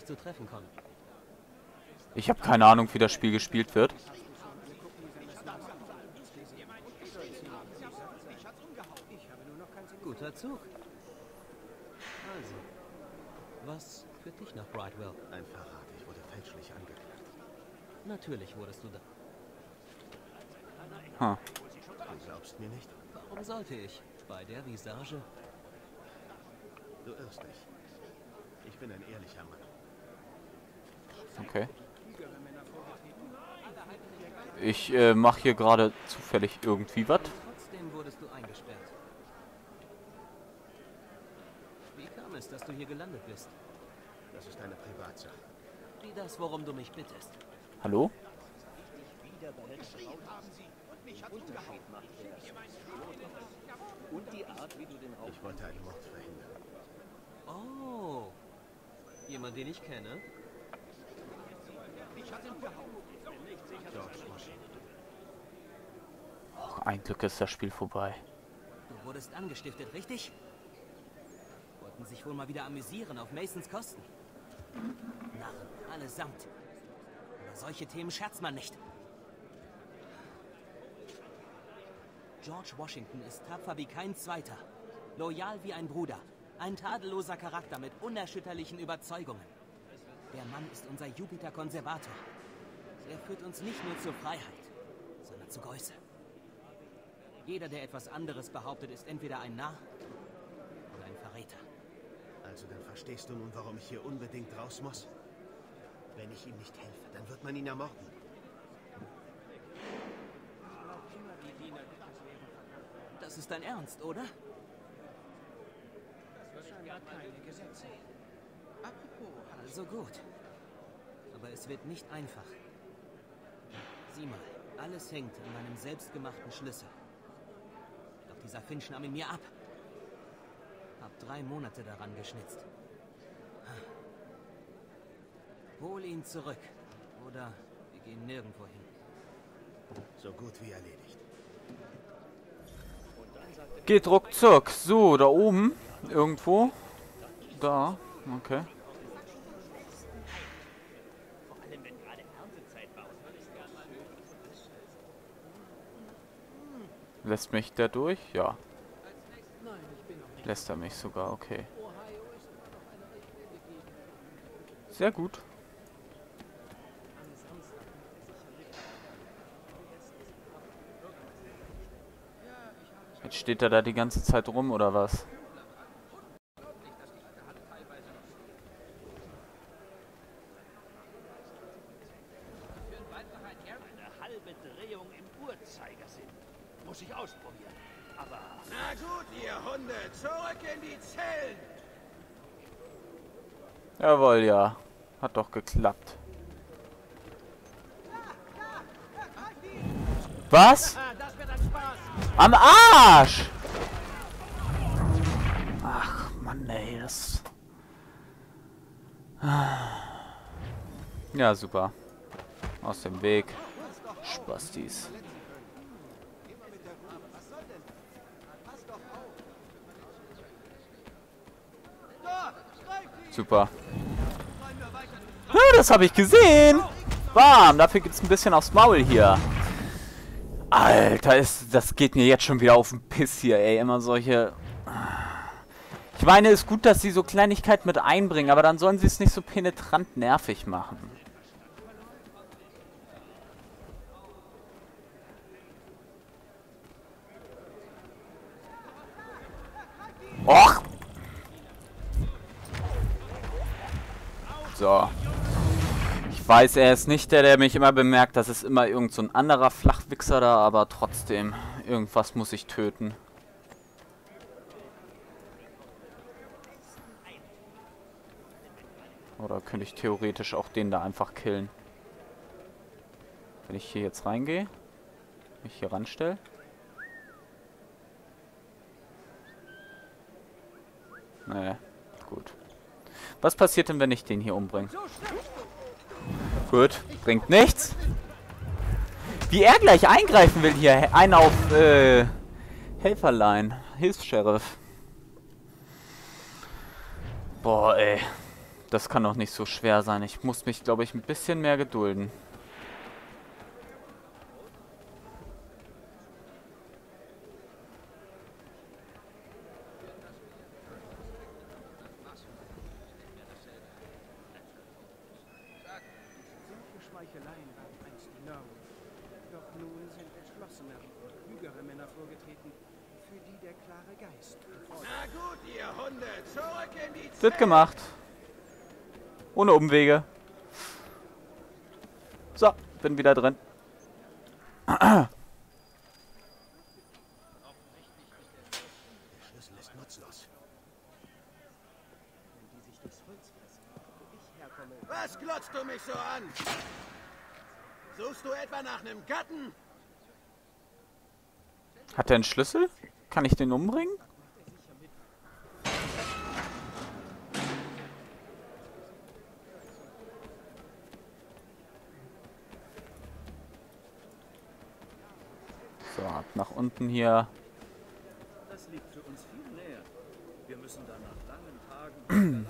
dich zu treffen kommen. Ich habe keine Ahnung, wie das Spiel gespielt wird. Guter Zug. Also, was führt dich nach Brightwell? Ein Verrat. Ich wurde fälschlich angeklagt. Natürlich wurdest du da. Huh. Du glaubst mir nicht? Warum sollte ich? Bei der Visage? Du irrst dich. Ich bin ein ehrlicher Mann. Okay. Ich äh, mache hier gerade zufällig irgendwie was. Trotzdem wurdest du eingesperrt. Wie kam es, dass du hier gelandet bist? Das ist eine Privatsache. Wie das, worum du mich bittest. Hallo? Ich wollte einen Mord verhindern. Oh. Jemand, den ich kenne? Och, ein Glück ist das Spiel vorbei. Du wurdest angestiftet, richtig? Wollten sich wohl mal wieder amüsieren auf Masons Kosten. Narren, allesamt. Über solche Themen scherzt man nicht. George Washington ist tapfer wie kein Zweiter. Loyal wie ein Bruder. Ein tadelloser Charakter mit unerschütterlichen Überzeugungen. Der Mann ist unser Jupiter-Konservator. Er führt uns nicht nur zur Freiheit, sondern zur Größe. Jeder, der etwas anderes behauptet, ist entweder ein Narr oder ein Verräter. Also dann verstehst du nun, warum ich hier unbedingt raus muss? Wenn ich ihm nicht helfe, dann wird man ihn ermorden. Das ist dein Ernst, oder? Also gut. Aber es wird nicht einfach. Sieh mal, alles hängt an meinem selbstgemachten Schlüssel. Doch dieser Finch nahm ihn mir ab. Hab drei Monate daran geschnitzt. Hol ihn zurück. Oder wir gehen nirgendwo hin. So gut wie erledigt. Geht ruckzuck. So, da oben. Irgendwo. Da. Okay. Lässt mich der durch? Ja. Lässt er mich sogar, okay. Sehr gut. Jetzt steht er da die ganze Zeit rum, oder was? Eine halbe Drehung im Uhrzeigersinn. Muss ich ausprobieren. Aber Na gut, ihr Hunde, zurück in die Zellen! Jawohl, ja. Hat doch geklappt. Was? Am Arsch! Ach, Mann, ey, das... Ja, super. Aus dem Weg. Spastis. Super. Das habe ich gesehen. Bam, dafür gibt's ein bisschen aufs Maul hier. Alter, ist, das geht mir jetzt schon wieder auf den Piss hier, ey. Immer solche... Ich meine, ist gut, dass sie so Kleinigkeiten mit einbringen, aber dann sollen sie es nicht so penetrant nervig machen. Och! So. Weiß, er ist nicht der, der mich immer bemerkt. Das ist immer irgend so ein anderer Flachwichser da, aber trotzdem. Irgendwas muss ich töten. Oder könnte ich theoretisch auch den da einfach killen? Wenn ich hier jetzt reingehe, mich hier ranstelle. Nee, gut. Was passiert denn, wenn ich den hier umbringe? Gut, bringt nichts. Wie er gleich eingreifen will hier. Einer auf äh, Helferlein. Hilfs-Sheriff. Boah, ey. Das kann doch nicht so schwer sein. Ich muss mich, glaube ich, ein bisschen mehr gedulden. Solche Schmeicheleien waren einst die Norm. Doch nun sind entschlossener und klügere Männer vorgetreten, für die der klare Geist. Na gut, ihr Hunde, zurück in die Wird gemacht. Ohne Umwege. So, bin wieder drin. Der Schlüssel ist nutzlos. Was glotzt du mich so an? Suchst du etwa nach einem Gatten? Hat er einen Schlüssel? Kann ich den umbringen? So, ab nach unten hier. Das liegt für uns viel näher. Wir müssen dann nach langen Tagen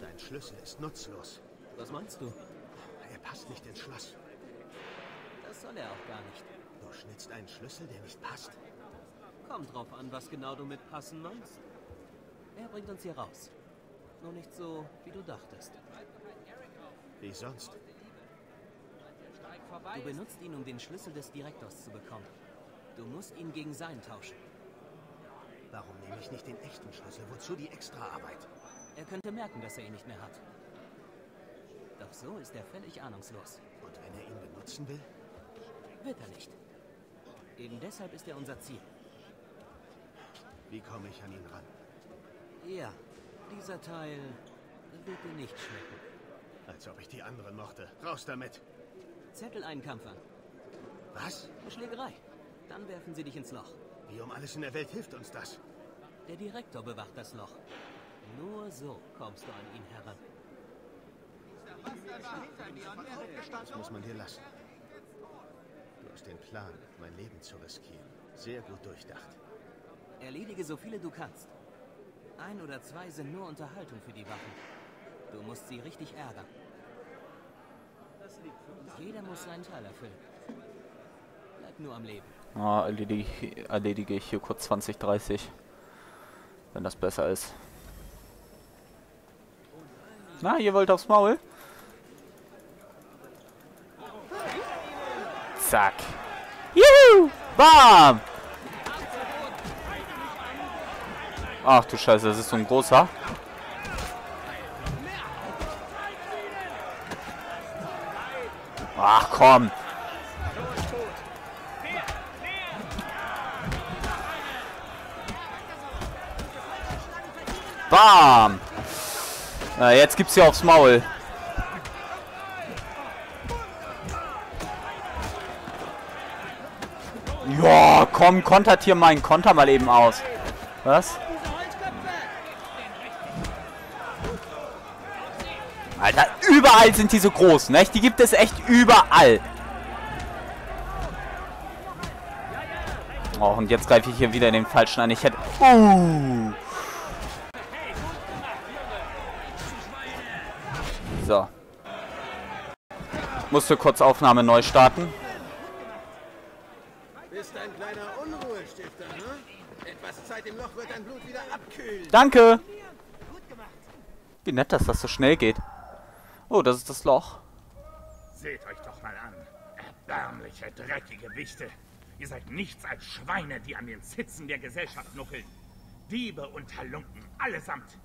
Dein Schlüssel ist nutzlos. Was meinst du? Er passt nicht ins Schloss. Das soll er auch gar nicht. Du schnitzt einen Schlüssel, der nicht passt. Kommt drauf an, was genau du mit passen meinst. Er bringt uns hier raus. Nur nicht so, wie du dachtest. Wie sonst? Du benutzt ihn, um den Schlüssel des Direktors zu bekommen. Du musst ihn gegen seinen tauschen. Warum nehme ich nicht den echten Schlüssel? Wozu die Extraarbeit? Er könnte merken, dass er ihn nicht mehr hat. Doch so ist er völlig ahnungslos. Und wenn er ihn benutzen will? Wird er nicht. Eben deshalb ist er unser Ziel. Wie komme ich an ihn ran? Ja, dieser Teil wird dir nicht schmecken. Als ob ich die anderen mochte. Raus damit! Zettel einen Kampf an. Was? Eine Schlägerei. Dann werfen sie dich ins Loch. Wie um alles in der Welt hilft uns das? Der Direktor bewacht das Loch. Nur so kommst du an ihn heran. Das muss man dir lassen. Du hast den Plan, mein Leben zu riskieren. Sehr gut durchdacht. Erledige so viele du kannst. Ein oder zwei sind nur Unterhaltung für die Wachen. Du musst sie richtig ärgern. Jeder muss seinen Teil erfüllen. Bleib nur am Leben. Ah, erledige, ich- erledige ich hier kurz 20, 30. Wenn das besser ist. Na, ihr wollt aufs Maul? Zack. Juhu! Bam! Ach du Scheiße, das ist so ein großer. Ach komm. Bam! Na, jetzt gibt's hier aufs Maul. Komm, kontert hier meinen Konter mal eben aus. Was? Alter, überall sind die so groß, ne? Die gibt es echt überall. Oh, und jetzt greife ich hier wieder den falschen an. Ich hätte... Uh. So. Musste kurz Aufnahme neu starten. Bist ein kleiner Unruhestifter, ne? Etwas Zeit im Loch wird dein Blut wieder abkühlen. Danke! Wie nett, dass das so schnell geht. Oh, das ist das Loch. Seht euch doch mal an. Erbärmliche, dreckige Wichte. Ihr seid nichts als Schweine, die an den Sitzen der Gesellschaft nuckeln. Diebe und Halunken, allesamt.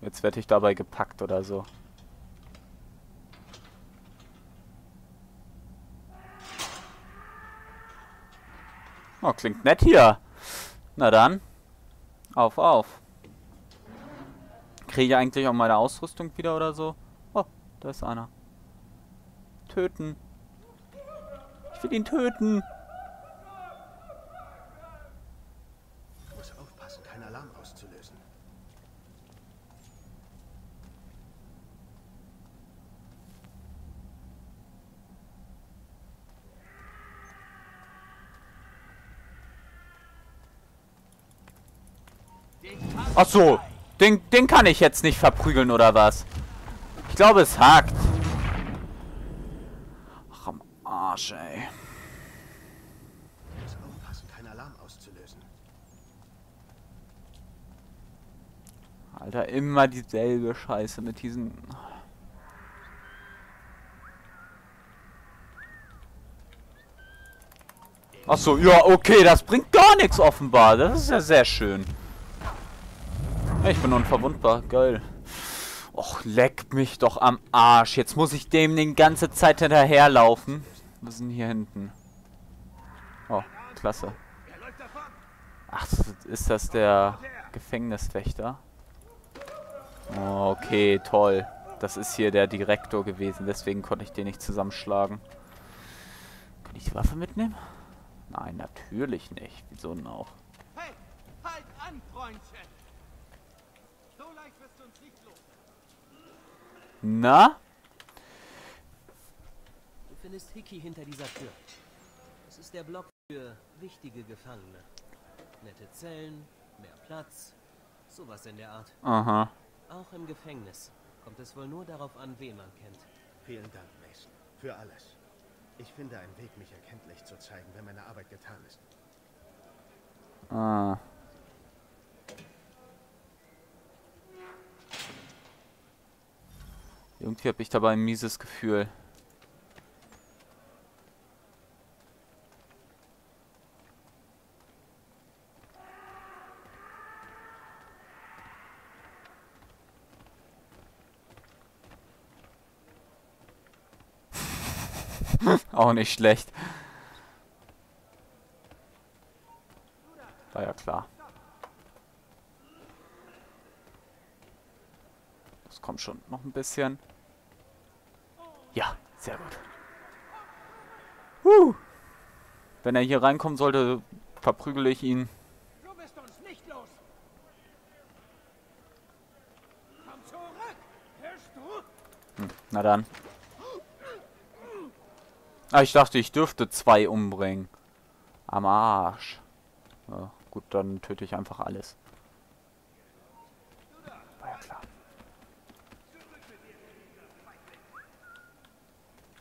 Jetzt werde ich dabei gepackt oder so. Oh, klingt nett hier. Na dann. Auf, auf. Kriege ich eigentlich auch meine Ausrüstung wieder oder so? Oh, da ist einer. Töten. Ich will ihn töten. Ach so, den, den kann ich jetzt nicht verprügeln oder was? Ich glaube, es hakt. Ach, am Arsch, ey. Alter, immer dieselbe Scheiße mit diesen... Ach so, ja, okay, das bringt gar nichts offenbar. Das ist ja sehr schön. Ich bin unverwundbar, geil. Och, leck mich doch am Arsch. Jetzt muss ich dem die ganze Zeit hinterherlaufen. Ist denn hier hinten? Oh, klasse. Ach, ist das der Gefängniswächter? Okay, toll. Das ist hier der Direktor gewesen, deswegen konnte ich den nicht zusammenschlagen. Kann ich die Waffe mitnehmen? Nein, natürlich nicht. Wieso denn auch? Hey, halt an, Freundchen! So leicht wirst du uns nicht los. Na? Du findest Hickey hinter dieser Tür. Das ist der Block für wichtige Gefangene. Nette Zellen, mehr Platz, sowas in der Art. Aha. Auch im Gefängnis kommt es wohl nur darauf an, wen man kennt. Vielen Dank, Mason. Für alles. Ich finde einen Weg, mich erkenntlich zu zeigen, wenn meine Arbeit getan ist. Ah. Irgendwie habe ich dabei ein mieses Gefühl. Auch nicht schlecht. War ja klar. Das kommt schon noch ein bisschen. Ja, sehr gut. Huh. Wenn er hier reinkommen sollte, verprügele ich ihn. Hm, na dann. Ah, ich dachte, ich dürfte zwei umbringen. Am Arsch. Ja, gut, dann töte ich einfach alles.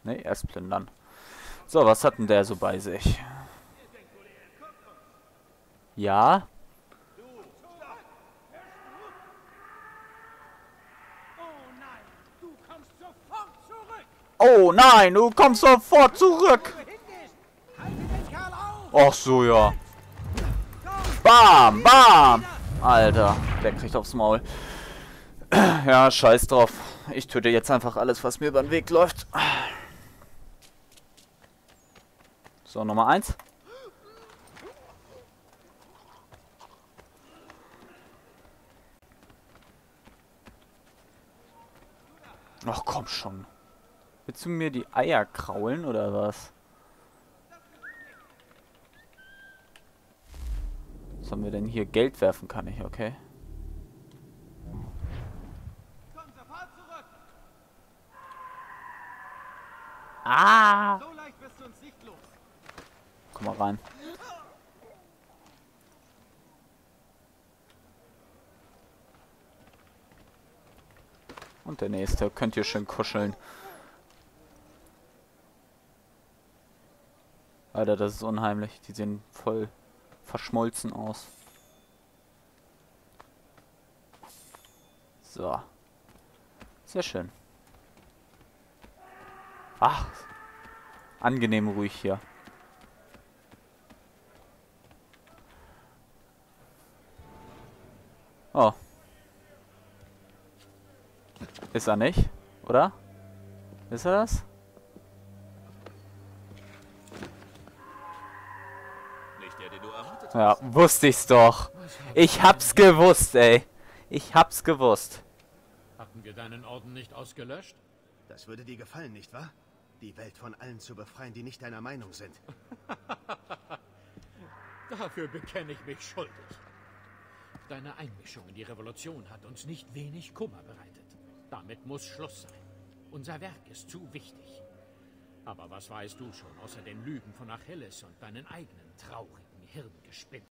Ne, erst plündern. So, was hat denn der so bei sich? Ja? Oh nein, du kommst sofort zurück. Ach so, ja. Bam, bam! Alter, der kriegt aufs Maul. Ja, scheiß drauf. Ich töte jetzt einfach alles, was mir über den Weg läuft. So, Nummer eins. Ach komm schon. Willst du mir die Eier kraulen oder was? Was haben wir denn hier? Geld werfen kann ich, okay. Ah! So leicht wirst du uns nicht los. Komm mal rein. Und der nächste. Könnt ihr schön kuscheln. Alter, das ist unheimlich. Die sehen voll verschmolzen aus. So. Sehr schön. Ach. Angenehm ruhig hier. Oh. Ist er nicht? Oder? Ist er das? Nicht der, den du erwartet Ja, wusste ich's doch. Ich hab's gewusst, ey. Ich hab's gewusst. Hatten wir deinen Orden nicht ausgelöscht? Das würde dir gefallen, nicht wahr? Die Welt von allen zu befreien, die nicht deiner Meinung sind. Dafür bekenne ich mich schuldig. Deine Einmischung in die Revolution hat uns nicht wenig Kummer bereitet. Damit muss Schluss sein. Unser Werk ist zu wichtig. Aber was weißt du schon außer den Lügen von Achilles und deinen eigenen traurigen Hirngespinsten?